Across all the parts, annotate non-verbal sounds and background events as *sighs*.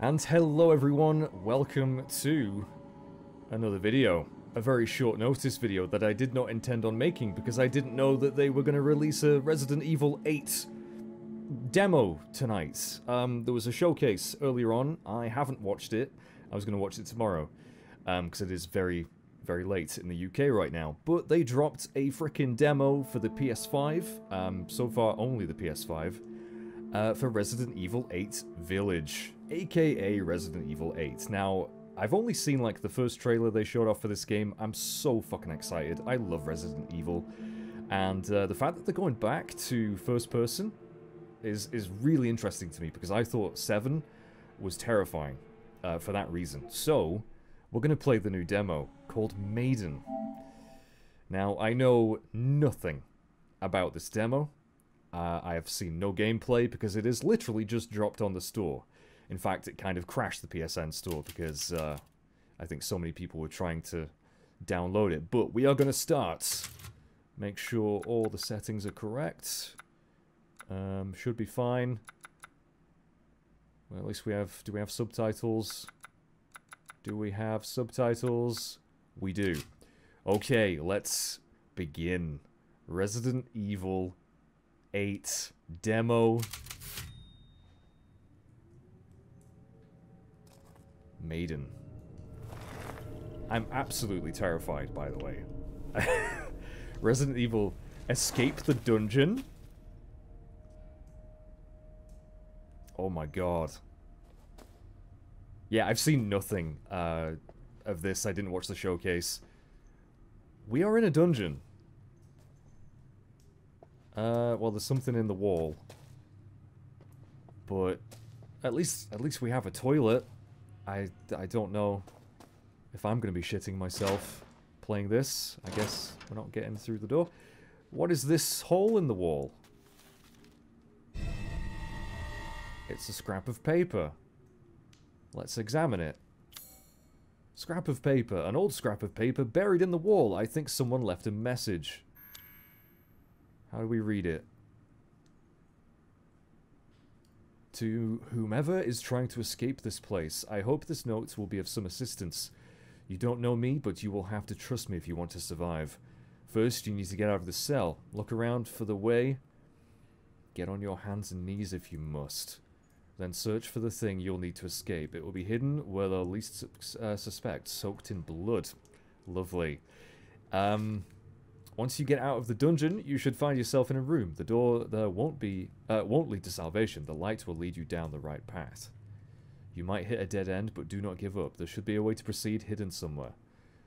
And hello everyone, welcome to another video. A very short notice video that I did not intend on making because I didn't know that they were going to release a Resident Evil 8 demo tonight. Um, there was a showcase earlier on, I haven't watched it, I was going to watch it tomorrow because um, it is very, very late in the UK right now. But they dropped a freaking demo for the PS5, um, so far only the PS5, uh, for Resident Evil 8 Village, aka Resident Evil 8. Now, I've only seen like the first trailer they showed off for this game. I'm so fucking excited. I love Resident Evil. And uh, the fact that they're going back to first person is, is really interesting to me because I thought 7 was terrifying uh, for that reason. So, we're going to play the new demo called Maiden. Now, I know nothing about this demo. Uh, I have seen no gameplay because it is literally just dropped on the store. In fact, it kind of crashed the PSN store because uh, I think so many people were trying to download it. But we are going to start. Make sure all the settings are correct. Um, should be fine. Well, at least we have... Do we have subtitles? Do we have subtitles? We do. Okay, let's begin. Resident Evil 8 demo. Maiden. I'm absolutely terrified, by the way. *laughs* Resident Evil Escape the Dungeon? Oh my god. Yeah, I've seen nothing uh, of this. I didn't watch the showcase. We are in a dungeon. Uh, well, there's something in the wall. But at least, at least we have a toilet. I, I don't know if I'm going to be shitting myself playing this. I guess we're not getting through the door. What is this hole in the wall? It's a scrap of paper. Let's examine it. Scrap of paper. An old scrap of paper buried in the wall. I think someone left a message. How do we read it? To whomever is trying to escape this place, I hope this note will be of some assistance. You don't know me, but you will have to trust me if you want to survive. First, you need to get out of the cell. Look around for the way. Get on your hands and knees if you must. Then search for the thing you'll need to escape. It will be hidden where the least uh, suspect, soaked in blood. Lovely. Um, once you get out of the dungeon, you should find yourself in a room. The door there won't be uh, won't lead to salvation. The light will lead you down the right path. You might hit a dead end, but do not give up. There should be a way to proceed hidden somewhere.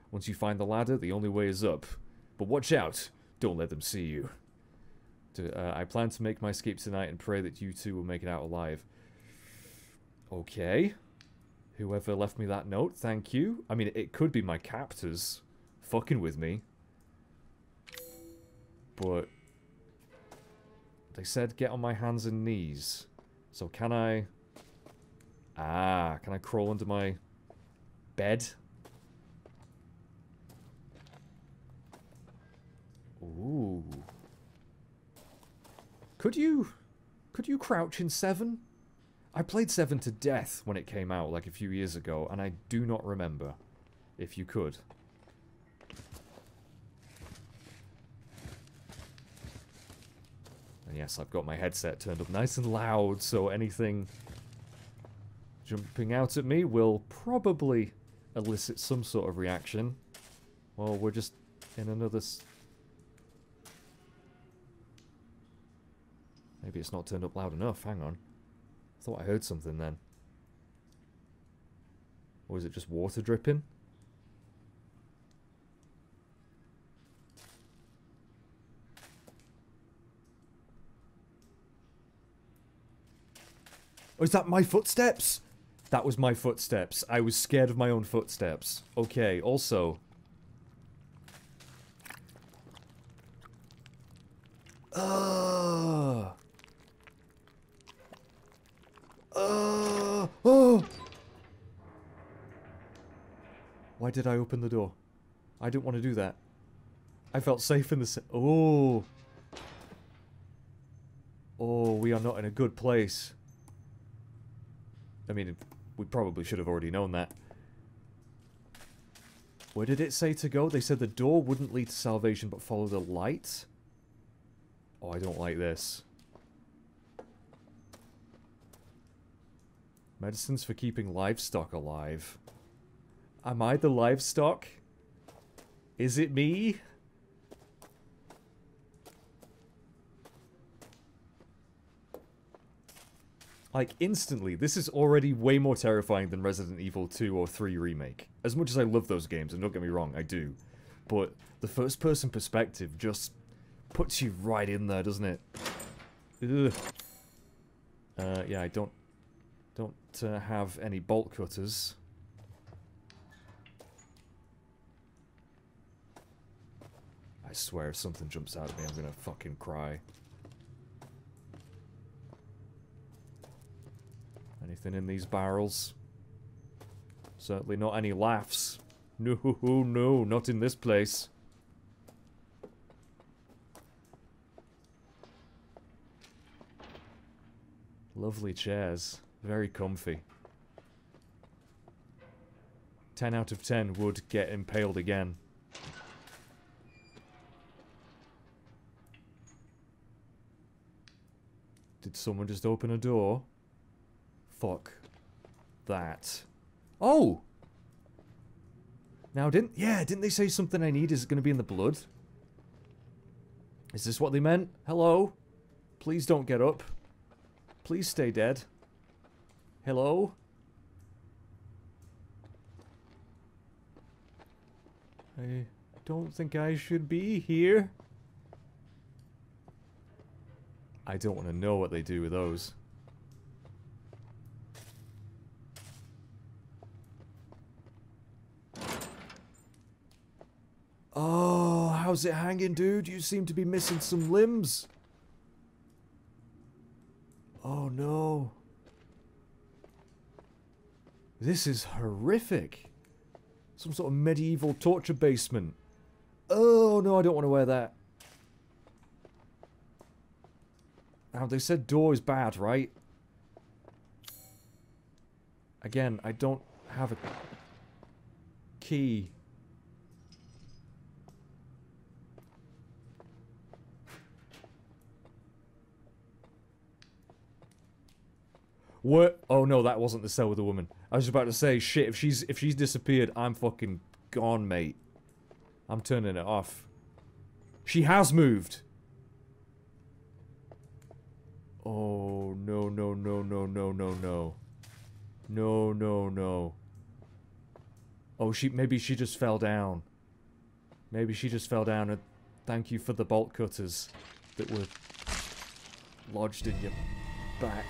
Once you find the ladder, the only way is up. But watch out! Don't let them see you. To, uh, I plan to make my escape tonight and pray that you two will make it out alive. Okay. Whoever left me that note, thank you. I mean, it could be my captors fucking with me. But they said get on my hands and knees. So can I... Ah, can I crawl under my bed? Ooh. Could you... Could you crouch in 7? I played 7 to death when it came out, like a few years ago, and I do not remember. If you could. And yes, I've got my headset turned up nice and loud, so anything jumping out at me will probably elicit some sort of reaction. Well, we're just in another... Maybe it's not turned up loud enough, hang on. I thought I heard something then. Or is it just water dripping? Oh, is that my footsteps? That was my footsteps. I was scared of my own footsteps. Okay, also... Ugh. Uh, oh! Why did I open the door? I didn't want to do that. I felt safe in the... Oh! Oh, we are not in a good place. I mean, we probably should have already known that. Where did it say to go? They said the door wouldn't lead to salvation but follow the light? Oh, I don't like this. Medicines for keeping livestock alive. Am I the livestock? Is it me? Like, instantly, this is already way more terrifying than Resident Evil 2 or 3 Remake. As much as I love those games, and don't get me wrong, I do. But the first-person perspective just puts you right in there, doesn't it? Ugh. Uh, yeah, I don't don't uh, have any bolt cutters. I swear if something jumps out at me, I'm gonna fucking cry. Anything in these barrels? Certainly not any laughs. No, no, not in this place. Lovely chairs. Very comfy. 10 out of 10 would get impaled again. Did someone just open a door? Fuck. That. Oh! Now, didn't... Yeah, didn't they say something I need is going to be in the blood? Is this what they meant? Hello? Please don't get up. Please stay dead. Hello? I don't think I should be here. I don't want to know what they do with those. Oh, how's it hanging, dude? You seem to be missing some limbs. Oh, no. This is horrific. Some sort of medieval torture basement. Oh, no, I don't want to wear that. Now, they said door is bad, right? Again, I don't have a key. What? Oh no, that wasn't the cell with the woman. I was about to say, shit, if she's if she's disappeared, I'm fucking gone, mate. I'm turning it off. She has moved. Oh, no, no, no, no, no, no, no. No, no, no. Oh, she maybe she just fell down. Maybe she just fell down and thank you for the bolt cutters that were lodged in your back.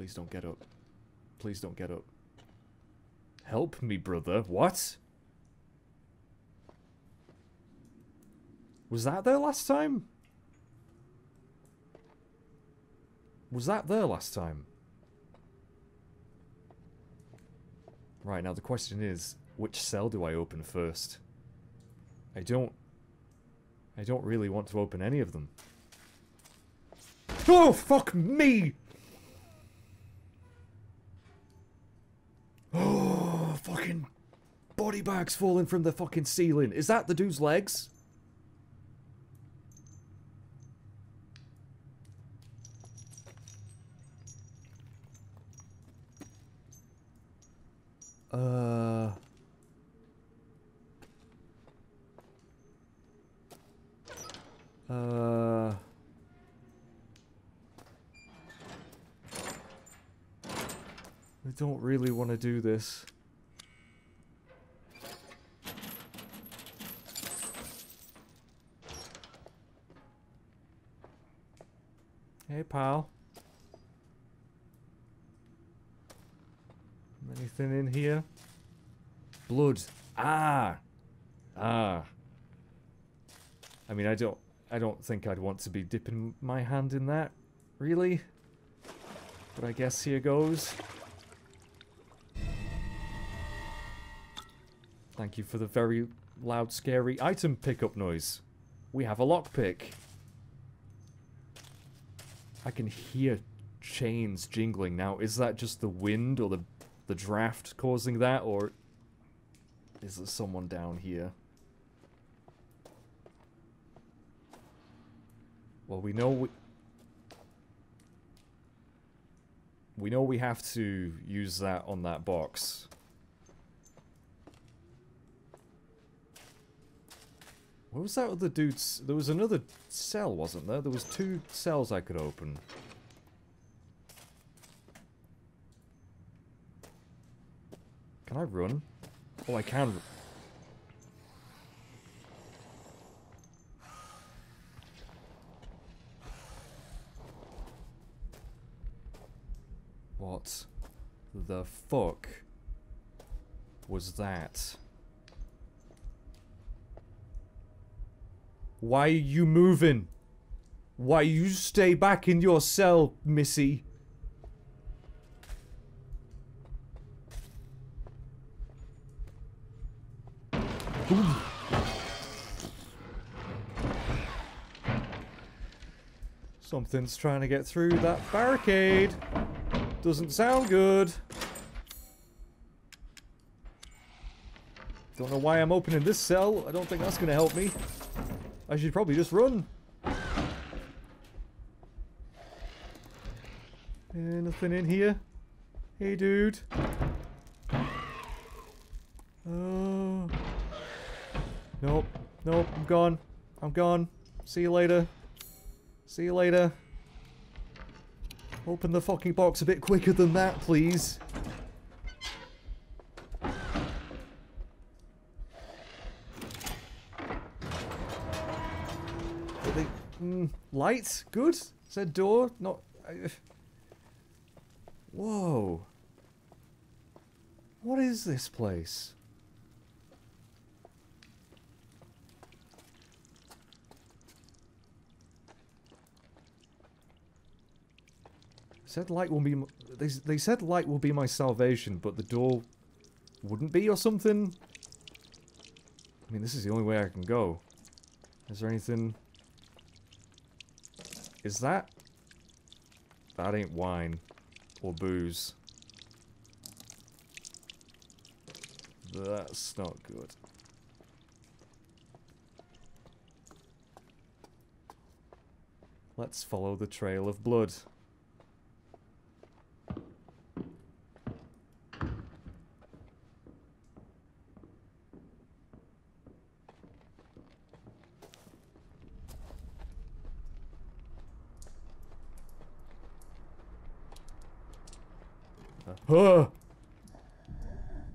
Please don't get up. Please don't get up. Help me, brother. What? Was that there last time? Was that there last time? Right, now the question is, which cell do I open first? I don't... I don't really want to open any of them. Oh, fuck me! Oh, fucking body bags falling from the fucking ceiling. Is that the dude's legs? Uh... Uh... I don't really want to do this. Hey, pal. Anything in here? Blood. Ah! Ah. I mean, I don't... I don't think I'd want to be dipping my hand in that. Really? But I guess here goes. Thank you for the very loud, scary item pickup noise. We have a lockpick. I can hear chains jingling. Now, is that just the wind or the the draft causing that, or is there someone down here? Well, we know we... We know we have to use that on that box. What was that other dude's... There was another cell, wasn't there? There was two cells I could open. Can I run? Oh, I can. What the fuck was that? Why are you moving? Why you stay back in your cell, Missy? Ooh. Something's trying to get through that barricade. Doesn't sound good. Don't know why I'm opening this cell. I don't think that's going to help me. I should probably just run. Eh, nothing in here. Hey, dude. Oh. Nope. Nope. I'm gone. I'm gone. See you later. See you later. Open the fucking box a bit quicker than that, please. They, mm, light? Good? Said door? Not... Uh, whoa. What is this place? Said light will be... They, they said light will be my salvation, but the door wouldn't be or something? I mean, this is the only way I can go. Is there anything... Is that... That ain't wine. Or booze. That's not good. Let's follow the trail of blood. Huh!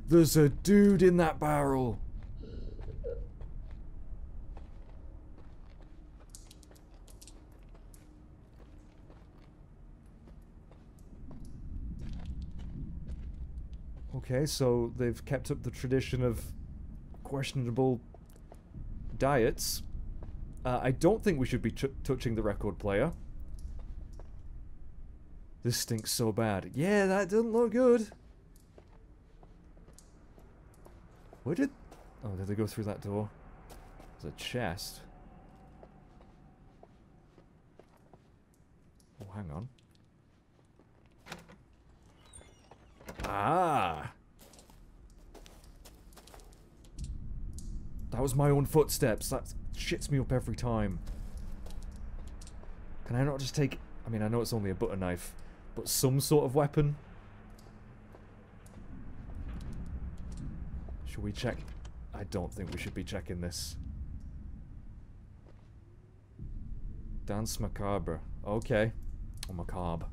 There's a dude in that barrel. Okay, so they've kept up the tradition of questionable diets. Uh, I don't think we should be touching the record player. This stinks so bad. Yeah, that doesn't look good. Where did... Oh, did they go through that door? There's a chest. Oh, hang on. Ah! That was my own footsteps. That shits me up every time. Can I not just take... I mean, I know it's only a butter knife. But some sort of weapon? Should we check? I don't think we should be checking this. Dance macabre. Okay. Or macabre.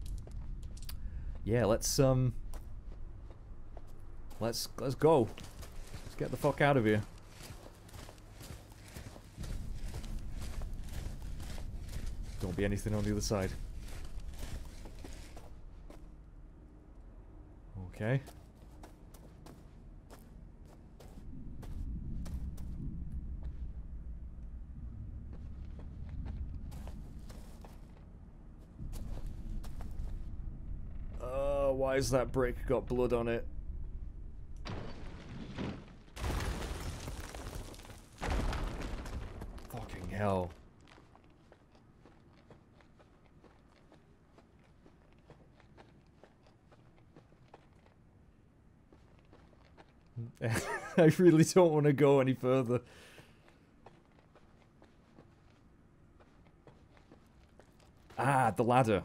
Yeah, let's um Let's let's go. Let's get the fuck out of here. Don't be anything on the other side. Okay. Uh, why is that brick got blood on it? Fucking hell. *laughs* I really don't want to go any further. Ah, the ladder.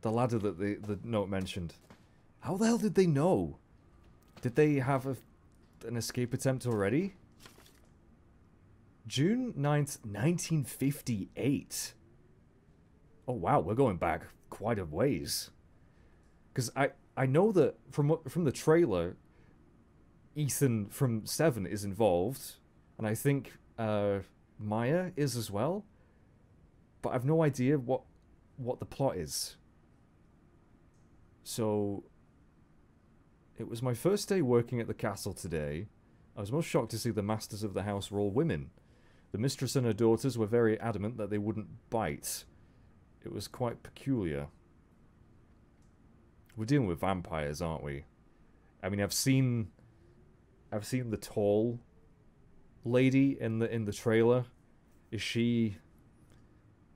The ladder that the, the note mentioned. How the hell did they know? Did they have a, an escape attempt already? June 9th, 1958. Oh wow, we're going back quite a ways. Because I, I know that from from the trailer, Ethan from Seven is involved, and I think uh, Mia is as well. But I've no idea what what the plot is. So it was my first day working at the castle today. I was most shocked to see the masters of the house were all women. The mistress and her daughters were very adamant that they wouldn't bite. It was quite peculiar. We're dealing with vampires, aren't we? I mean, I've seen I've seen the tall lady in the in the trailer. Is she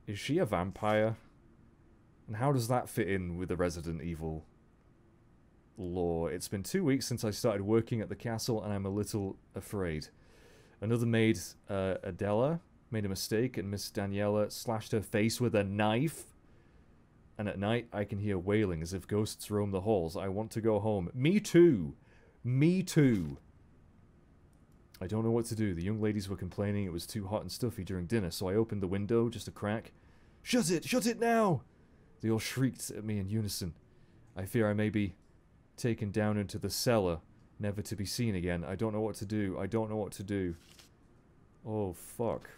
is she a vampire? And how does that fit in with the Resident Evil lore? It's been two weeks since I started working at the castle, and I'm a little afraid. Another maid, uh, Adela, made a mistake, and Miss Daniela slashed her face with a knife. And at night, I can hear wailing as if ghosts roam the halls. I want to go home. Me too! Me too! I don't know what to do. The young ladies were complaining it was too hot and stuffy during dinner, so I opened the window, just a crack. Shut it! Shut it now! They all shrieked at me in unison. I fear I may be taken down into the cellar, never to be seen again. I don't know what to do. I don't know what to do. Oh, fuck.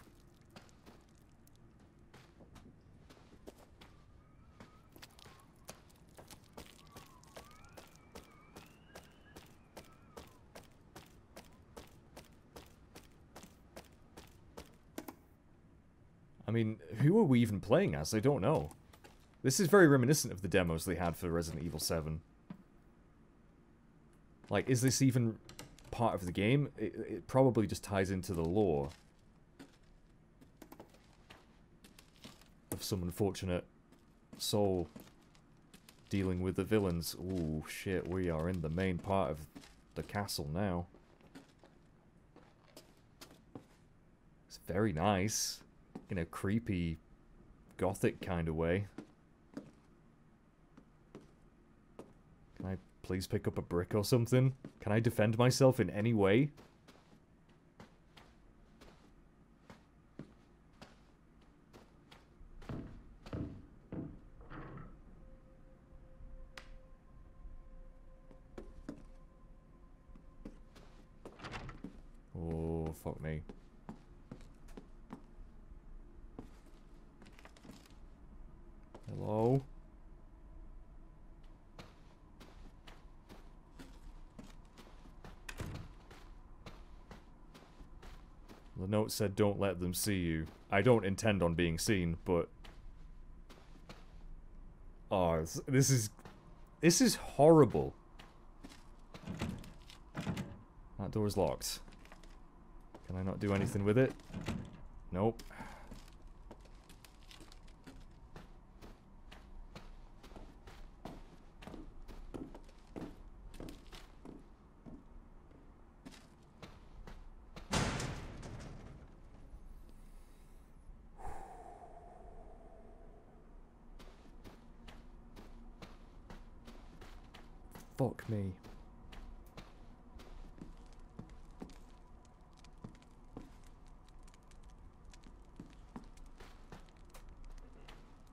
I mean, who are we even playing as? I don't know. This is very reminiscent of the demos they had for Resident Evil 7. Like, is this even part of the game? It, it probably just ties into the lore. Of some unfortunate soul dealing with the villains. Ooh, shit, we are in the main part of the castle now. It's very nice. In a creepy, gothic kind of way. Can I please pick up a brick or something? Can I defend myself in any way? Oh, fuck me. Hello? The note said don't let them see you. I don't intend on being seen, but... Oh, this is... This is horrible. That door is locked. Can I not do anything with it? Nope. Fuck me.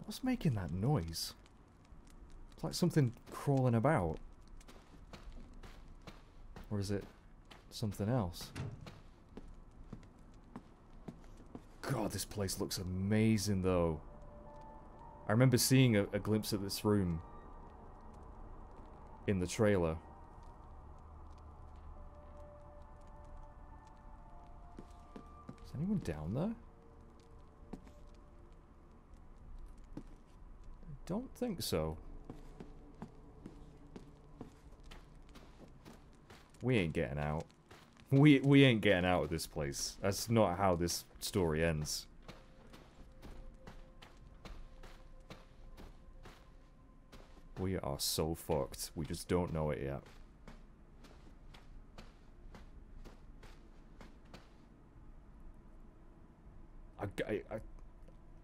What's making that noise? It's like something crawling about. Or is it something else? God, this place looks amazing though. I remember seeing a, a glimpse of this room in the trailer. Is anyone down there? I don't think so. We ain't getting out. We we ain't getting out of this place. That's not how this story ends. are so fucked. We just don't know it yet. I, I,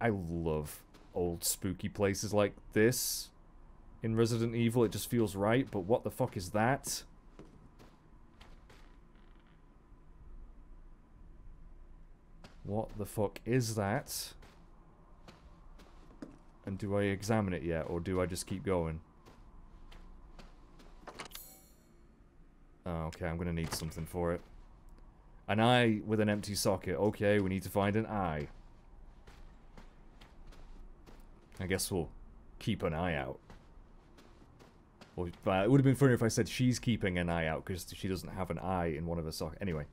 I love old spooky places like this. In Resident Evil, it just feels right, but what the fuck is that? What the fuck is that? And do I examine it yet, or do I just keep going? Oh, okay, I'm gonna need something for it. An eye with an empty socket. Okay, we need to find an eye. I guess we'll keep an eye out. Or, uh, it would have been funnier if I said she's keeping an eye out because she doesn't have an eye in one of her sockets. Anyway.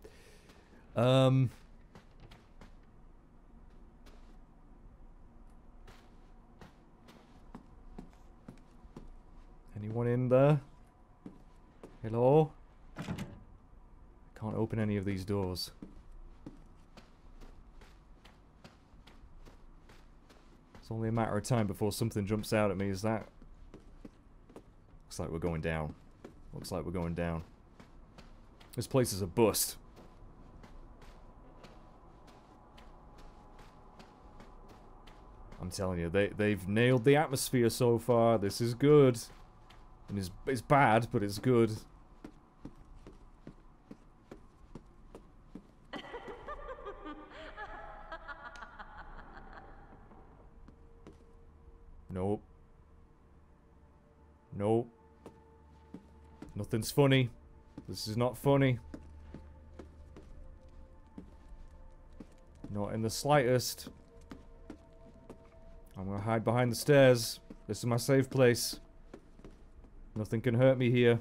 Um... Anyone in there? Hello? I can't open any of these doors. It's only a matter of time before something jumps out at me, is that? Looks like we're going down. Looks like we're going down. This place is a bust. I'm telling you, they, they've nailed the atmosphere so far. This is good. And it's, it's bad, but it's good. Nope. Nope. Nothing's funny. This is not funny. Not in the slightest. I'm gonna hide behind the stairs. This is my safe place. Nothing can hurt me here.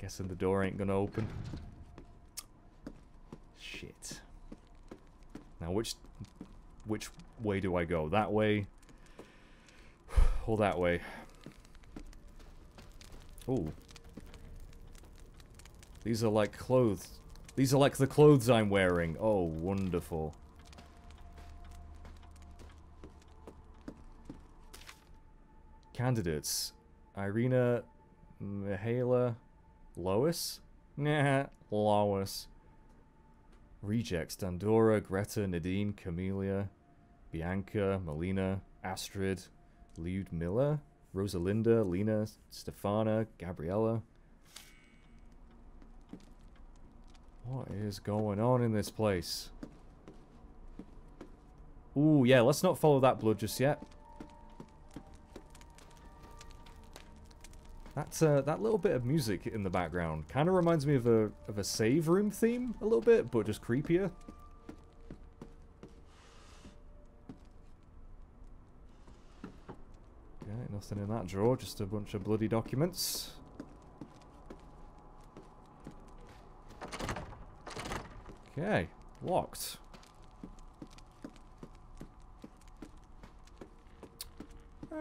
Guessing the door ain't gonna open. Shit. Now which which way do I go? That way? *sighs* Or that way? Ooh. These are like clothes. These are like the clothes I'm wearing. Oh, wonderful. Candidates. Irina, Mihaela, Lois? *laughs* Nah, Lois. Rejects. Dandora, Greta, Nadine, Camelia, Bianca, Melina, Astrid, Miller, Rosalinda, Lena, Stefana, Gabriella. What is going on in this place? Ooh, yeah, let's not follow that blood just yet. That, uh, that little bit of music in the background kind of reminds me of a, of a save room theme a little bit, but just creepier. Okay, nothing in that drawer, just a bunch of bloody documents. Okay, locked.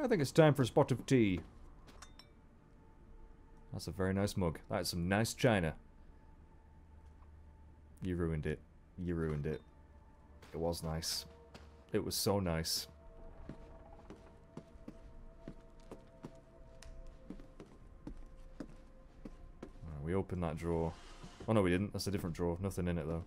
I think it's time for a spot of tea. That's a very nice mug. That's some nice china. You ruined it. You ruined it. It was nice. It was so nice. We opened that drawer. Oh no, we didn't. That's a different drawer. Nothing in it though.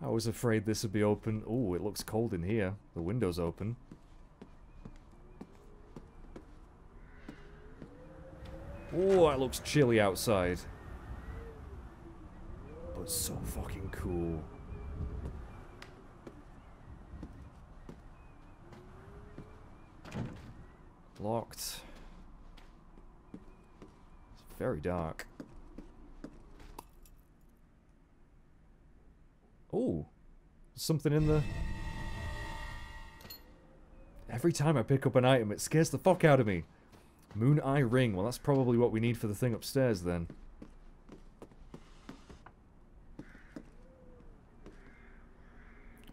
I was afraid this would be open. Oh, it looks cold in here. The window's open. Oh, it looks chilly outside. But so fucking cool. Locked. It's very dark. Oh, something in the... Every time I pick up an item, it scares the fuck out of me. Maroon Eye Ring. Well, that's probably what we need for the thing upstairs, then.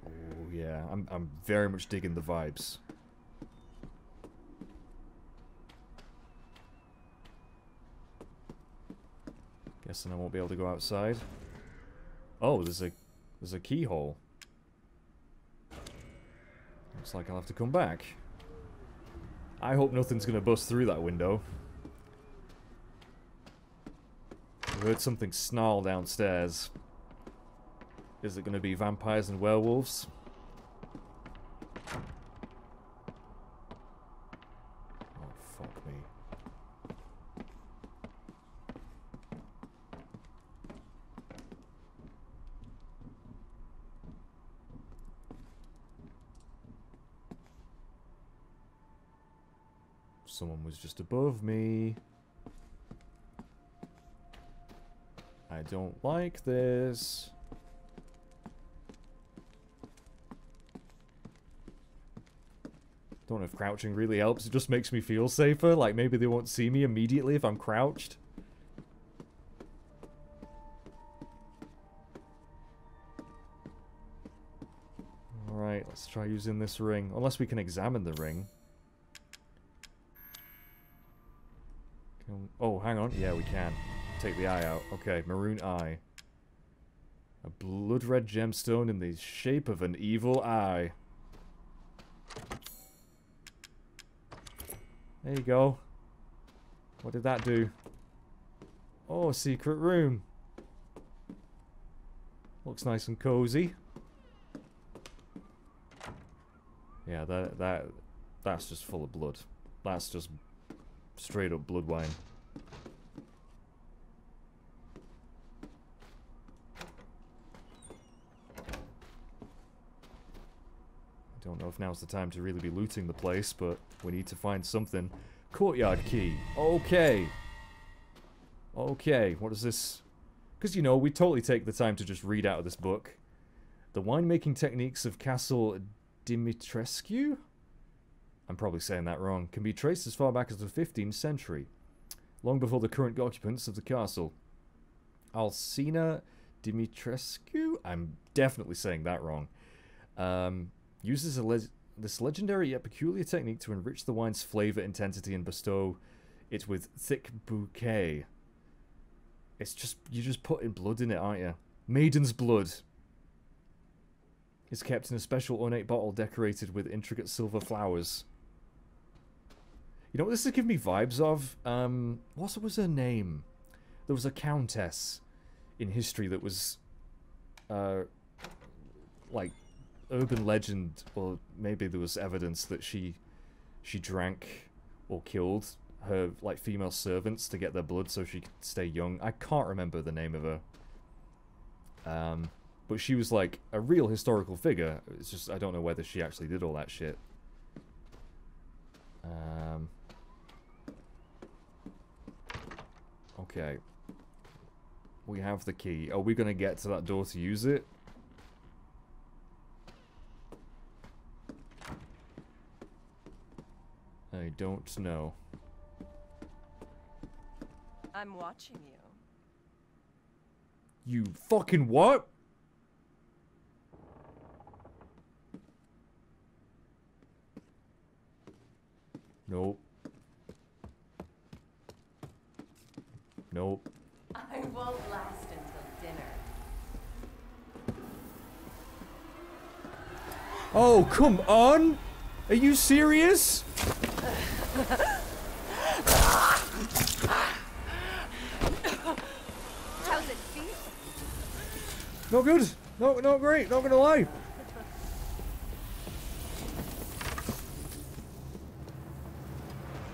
Oh, yeah. I'm, I'm very much digging the vibes. Guessing I won't be able to go outside. Oh, there's a there's a keyhole. Looks like I'll have to come back. I hope nothing's gonna bust through that window. I heard something snarl downstairs. Is it going to be vampires and werewolves? Oh, fuck me. Someone was just above me. I don't like this. Don't know if crouching really helps. It just makes me feel safer. Like maybe they won't see me immediately if I'm crouched. Alright, let's try using this ring. Unless we can examine the ring. Yeah, we can. Take the eye out. Okay, maroon eye. A blood red gemstone in the shape of an evil eye. There you go. What did that do? Oh, secret room. Looks nice and cozy. Yeah, that that that's just full of blood. That's just straight up blood wine. Don't know if now's the time to really be looting the place, but we need to find something. Courtyard key. Okay. Okay, what is this? Because, you know, we totally take the time to just read out of this book. The winemaking techniques of Castle Dimitrescu? I'm probably saying that wrong. Can be traced as far back as the 15th century. Long before the current occupants of the castle. Alcina Dimitrescu? I'm definitely saying that wrong. Um, uses le this legendary yet peculiar technique to enrich the wine's flavor, intensity, and bestow it with thick bouquet. It's just, you're just putting blood in it, aren't you? Maiden's blood. Is kept in a special ornate bottle decorated with intricate silver flowers. You know what this is giving me vibes of? Um, what was her name? There was a countess in history that was, uh, like, urban legend, or maybe there was evidence that she, she drank or killed her like female servants to get their blood so she could stay young. I can't remember the name of her. Um, but she was like a real historical figure. It's just I don't know whether she actually did all that shit. Um. Okay. We have the key. Are we gonna get to that door to use it? I don't know. I'm watching you. You fucking what? Nope. Nope. I won't last until dinner. Oh, come on! Are you serious? How's it feel? Not good. Not, not great. Not gonna lie.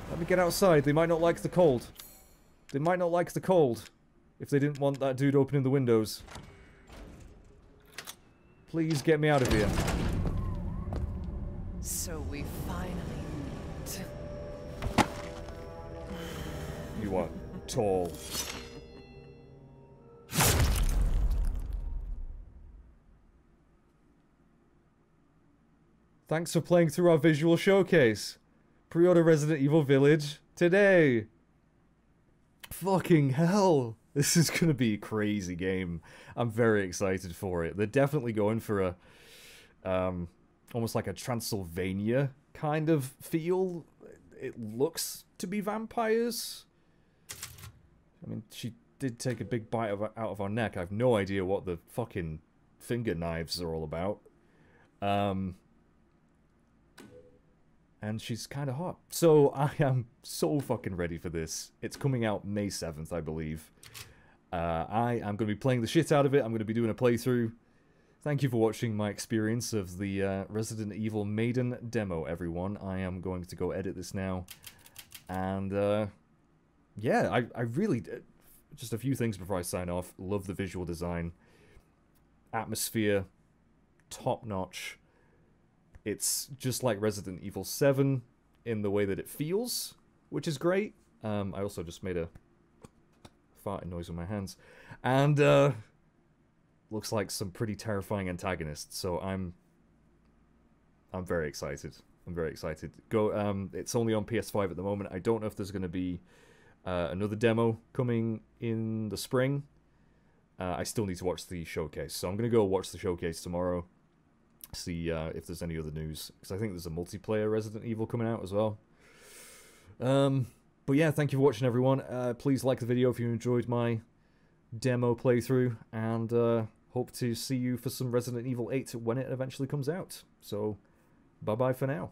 Let me get outside. They might not like the cold. They might not like the cold. If they didn't want that dude opening the windows. Please get me out of here. Tall. Thanks for playing through our visual showcase. Pre-order Resident Evil Village today. Fucking hell. This is going to be a crazy game. I'm very excited for it. They're definitely going for a um almost like a Transylvania kind of feel. It looks to be vampires. I mean, she did take a big bite of, out of our neck. I have no idea what the fucking finger knives are all about. Um, and she's kind of hot. So I am so fucking ready for this. It's coming out May 7th, I believe. Uh, I am going to be playing the shit out of it. I'm going to be doing a playthrough. Thank you for watching my experience of the uh, Resident Evil Maiden demo, everyone. I am going to go edit this now. And, uh, yeah, I, I really... Just a few things before I sign off. Love the visual design. Atmosphere. Top-notch. It's just like Resident Evil 7 in the way that it feels, which is great. Um, I also just made a farting noise with my hands. And, uh, looks like some pretty terrifying antagonists, so I'm I'm very excited. I'm very excited. Go um it's only on PS5 at the moment. I don't know if there's going to be uh, another demo coming in the spring. Uh, I still need to watch the showcase, so I'm going to go watch the showcase tomorrow. See uh, if there's any other news because I think there's a multiplayer Resident Evil coming out as well. Um, but yeah, thank you for watching, everyone. Uh, please like the video if you enjoyed my demo playthrough, and uh, hope to see you for some Resident Evil 8 when it eventually comes out. So, bye bye for now.